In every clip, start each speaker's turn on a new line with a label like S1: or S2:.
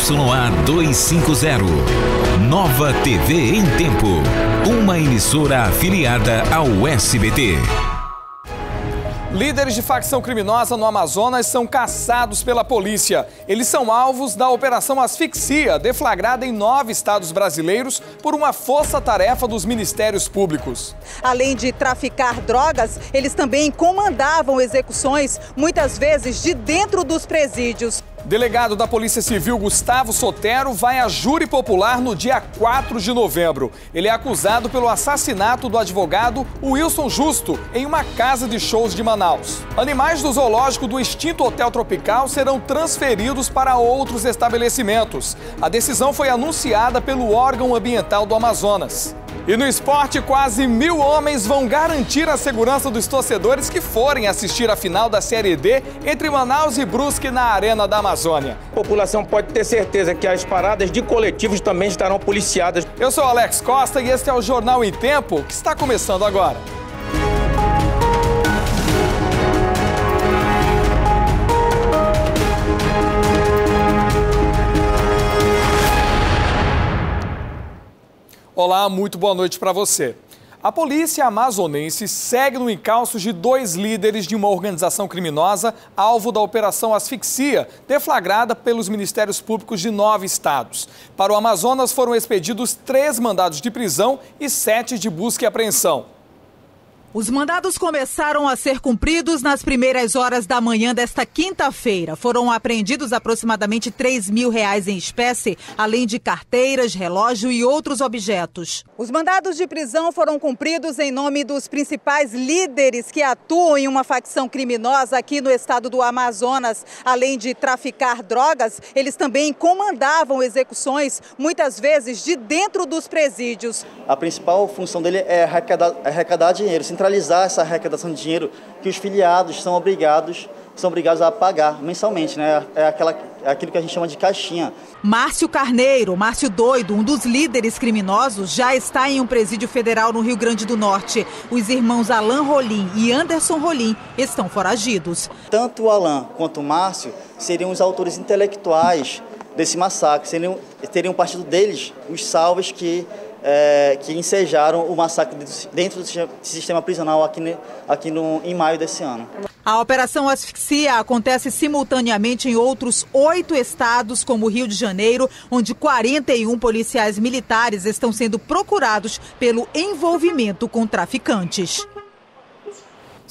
S1: ZYA 250. Nova TV em Tempo. Uma emissora afiliada ao SBT.
S2: Líderes de facção criminosa no Amazonas são caçados pela polícia. Eles são alvos da Operação Asfixia, deflagrada em nove estados brasileiros por uma força-tarefa dos ministérios públicos.
S3: Além de traficar drogas, eles também comandavam execuções, muitas vezes de dentro dos presídios.
S2: Delegado da Polícia Civil Gustavo Sotero vai a júri popular no dia 4 de novembro. Ele é acusado pelo assassinato do advogado Wilson Justo em uma casa de shows de Manaus. Animais do zoológico do extinto Hotel Tropical serão transferidos para outros estabelecimentos. A decisão foi anunciada pelo órgão ambiental do Amazonas. E no esporte, quase mil homens vão garantir a segurança dos torcedores que forem assistir a final da Série D entre Manaus e Brusque na Arena da Amazônia.
S4: A população pode ter certeza que as paradas de coletivos também estarão policiadas.
S2: Eu sou Alex Costa e este é o Jornal em Tempo, que está começando agora. Olá, muito boa noite para você. A polícia amazonense segue no encalço de dois líderes de uma organização criminosa alvo da Operação Asfixia, deflagrada pelos Ministérios Públicos de nove estados. Para o Amazonas foram expedidos três mandados de prisão e sete de busca e apreensão.
S3: Os mandados começaram a ser cumpridos nas primeiras horas da manhã desta quinta-feira. Foram apreendidos aproximadamente 3 mil reais em espécie, além de carteiras, relógio e outros objetos. Os mandados de prisão foram cumpridos em nome dos principais líderes que atuam em uma facção criminosa aqui no estado do Amazonas. Além de traficar drogas, eles também comandavam execuções, muitas vezes de dentro dos presídios.
S5: A principal função dele é arrecadar, arrecadar dinheiro, centralizar essa arrecadação de dinheiro que os filiados são obrigados são obrigados a pagar mensalmente, né? É, aquela, é aquilo que a gente chama de caixinha.
S3: Márcio Carneiro, Márcio Doido, um dos líderes criminosos, já está em um presídio federal no Rio Grande do Norte. Os irmãos Alain Rolim e Anderson Rolim estão foragidos.
S5: Tanto o Alain quanto o Márcio seriam os autores intelectuais desse massacre, seriam, teriam partido deles os salves que é, que ensejaram o massacre dentro do sistema prisional aqui, aqui no, em maio desse ano.
S3: A Operação Asfixia acontece simultaneamente em outros oito estados, como o Rio de Janeiro, onde 41 policiais militares estão sendo procurados pelo envolvimento com traficantes.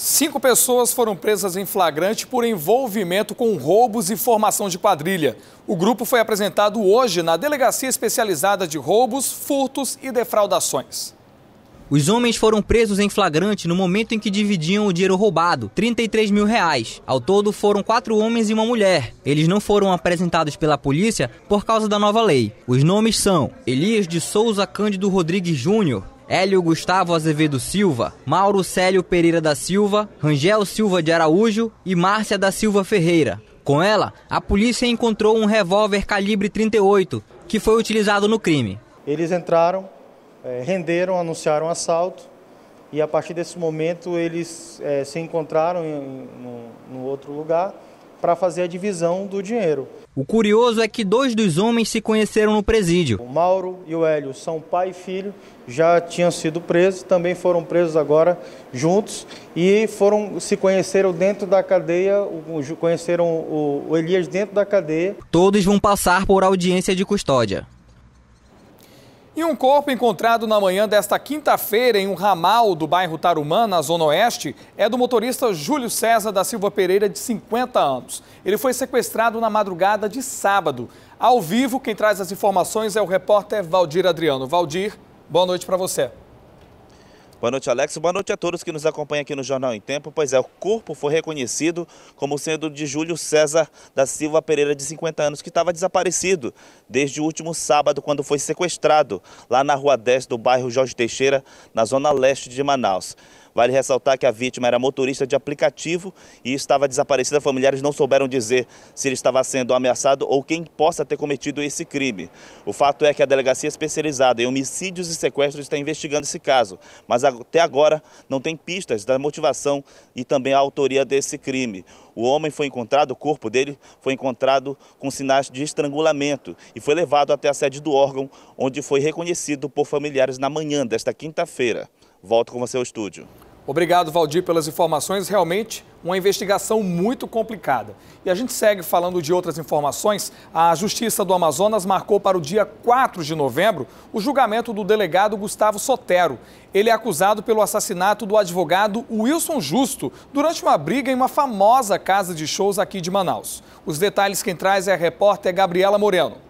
S2: Cinco pessoas foram presas em flagrante por envolvimento com roubos e formação de quadrilha. O grupo foi apresentado hoje na Delegacia Especializada de Roubos, Furtos e Defraudações.
S6: Os homens foram presos em flagrante no momento em que dividiam o dinheiro roubado, 33 mil reais. Ao todo, foram quatro homens e uma mulher. Eles não foram apresentados pela polícia por causa da nova lei. Os nomes são Elias de Souza Cândido Rodrigues Júnior, Hélio Gustavo Azevedo Silva, Mauro Célio Pereira da Silva, Rangel Silva de Araújo e Márcia da Silva Ferreira. Com ela, a polícia encontrou um revólver calibre 38, que foi utilizado no crime.
S7: Eles entraram, é, renderam, anunciaram um assalto e a partir desse momento eles é, se encontraram em, no, no outro lugar para fazer a divisão do dinheiro.
S6: O curioso é que dois dos homens se conheceram no presídio.
S7: O Mauro e o Hélio são pai e filho, já tinham sido presos, também foram presos agora juntos e foram se conheceram dentro da cadeia, conheceram o Elias dentro da cadeia.
S6: Todos vão passar por audiência de custódia.
S2: E um corpo encontrado na manhã desta quinta-feira em um ramal do bairro Tarumã, na Zona Oeste, é do motorista Júlio César da Silva Pereira, de 50 anos. Ele foi sequestrado na madrugada de sábado. Ao vivo, quem traz as informações é o repórter Valdir Adriano. Valdir, boa noite para você.
S8: Boa noite, Alex. Boa noite a todos que nos acompanham aqui no Jornal em Tempo. Pois é, o corpo foi reconhecido como sendo de Júlio César da Silva Pereira, de 50 anos, que estava desaparecido desde o último sábado, quando foi sequestrado lá na Rua 10 do bairro Jorge Teixeira, na zona leste de Manaus. Vale ressaltar que a vítima era motorista de aplicativo e estava desaparecida. Familiares não souberam dizer se ele estava sendo ameaçado ou quem possa ter cometido esse crime. O fato é que a delegacia especializada em homicídios e sequestros está investigando esse caso, mas até agora não tem pistas da motivação e também a autoria desse crime. O homem foi encontrado, o corpo dele foi encontrado com sinais de estrangulamento e foi levado até a sede do órgão, onde foi reconhecido por familiares na manhã desta quinta-feira. Volto com você ao estúdio.
S2: Obrigado, Valdir, pelas informações. Realmente uma investigação muito complicada. E a gente segue falando de outras informações. A Justiça do Amazonas marcou para o dia 4 de novembro o julgamento do delegado Gustavo Sotero. Ele é acusado pelo assassinato do advogado Wilson Justo durante uma briga em uma famosa casa de shows aqui de Manaus. Os detalhes quem traz é a repórter Gabriela Moreno.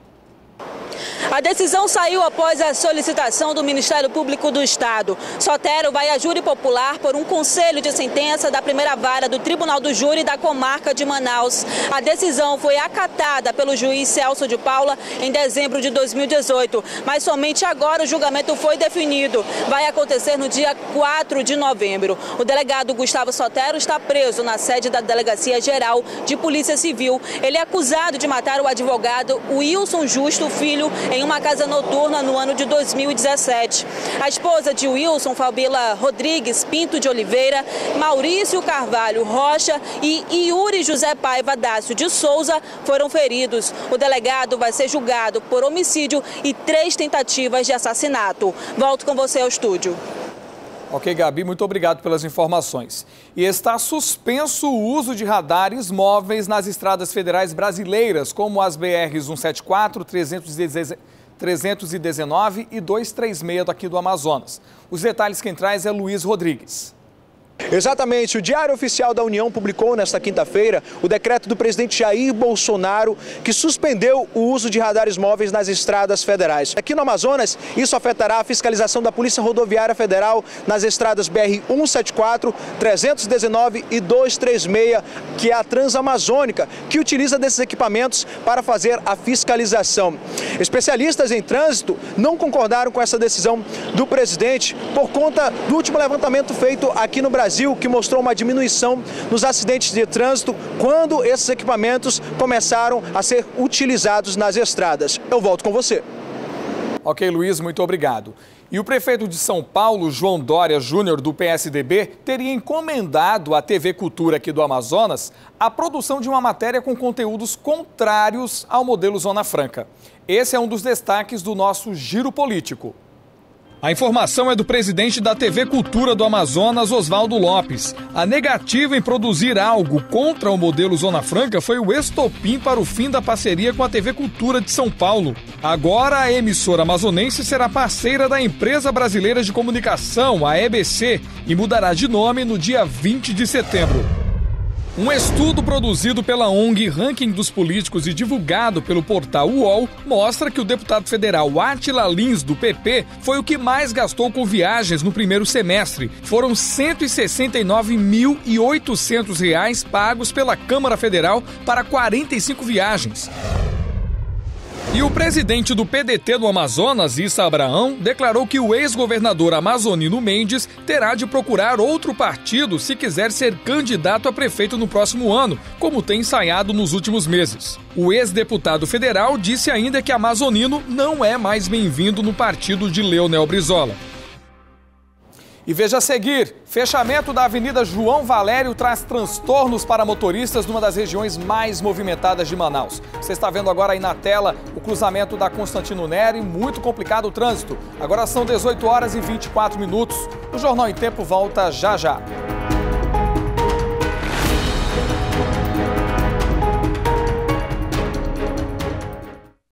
S9: A decisão saiu após a solicitação do Ministério Público do Estado. Sotero vai a júri popular por um conselho de sentença da primeira vara do Tribunal do Júri da comarca de Manaus. A decisão foi acatada pelo juiz Celso de Paula em dezembro de 2018, mas somente agora o julgamento foi definido. Vai acontecer no dia 4 de novembro. O delegado Gustavo Sotero está preso na sede da Delegacia Geral de Polícia Civil. Ele é acusado de matar o advogado Wilson Justo Filho em em uma casa noturna no ano de 2017. A esposa de Wilson, Fabila Rodrigues Pinto de Oliveira, Maurício Carvalho Rocha e Yuri José Paiva Dácio de Souza foram feridos. O delegado vai ser julgado por homicídio e três tentativas de assassinato. Volto com você ao estúdio.
S2: Ok, Gabi, muito obrigado pelas informações. E está suspenso o uso de radares móveis nas estradas federais brasileiras, como as BRs 174, 319 e 236 daqui do Amazonas. Os detalhes quem traz é Luiz Rodrigues.
S10: Exatamente. O Diário Oficial da União publicou nesta quinta-feira o decreto do presidente Jair Bolsonaro que suspendeu o uso de radares móveis nas estradas federais. Aqui no Amazonas, isso afetará a fiscalização da Polícia Rodoviária Federal nas estradas BR 174, 319 e 236, que é a Transamazônica, que utiliza desses equipamentos para fazer a fiscalização. Especialistas em trânsito não concordaram com essa decisão do presidente por conta do último levantamento feito aqui no Brasil Brasil, que mostrou uma diminuição nos acidentes de trânsito quando esses equipamentos começaram a ser utilizados nas estradas. Eu volto com você.
S2: Ok, Luiz, muito obrigado. E o prefeito de São Paulo, João Dória Júnior, do PSDB, teria encomendado à TV Cultura aqui do Amazonas a produção de uma matéria com conteúdos contrários ao modelo Zona Franca. Esse é um dos destaques do nosso giro político. A informação é do presidente da TV Cultura do Amazonas, Oswaldo Lopes. A negativa em produzir algo contra o modelo Zona Franca foi o estopim para o fim da parceria com a TV Cultura de São Paulo. Agora, a emissora amazonense será parceira da Empresa Brasileira de Comunicação, a EBC, e mudará de nome no dia 20 de setembro. Um estudo produzido pela ONG Ranking dos Políticos e divulgado pelo portal UOL mostra que o deputado federal Atila Lins, do PP, foi o que mais gastou com viagens no primeiro semestre. Foram R$ 169.800 pagos pela Câmara Federal para 45 viagens. E o presidente do PDT do Amazonas, Issa Abraão, declarou que o ex-governador amazonino Mendes terá de procurar outro partido se quiser ser candidato a prefeito no próximo ano, como tem ensaiado nos últimos meses. O ex-deputado federal disse ainda que amazonino não é mais bem-vindo no partido de Leonel Brizola. E veja a seguir: fechamento da Avenida João Valério traz transtornos para motoristas numa das regiões mais movimentadas de Manaus. Você está vendo agora aí na tela o cruzamento da Constantino Neri, muito complicado o trânsito. Agora são 18 horas e 24 minutos. O Jornal em Tempo volta já já.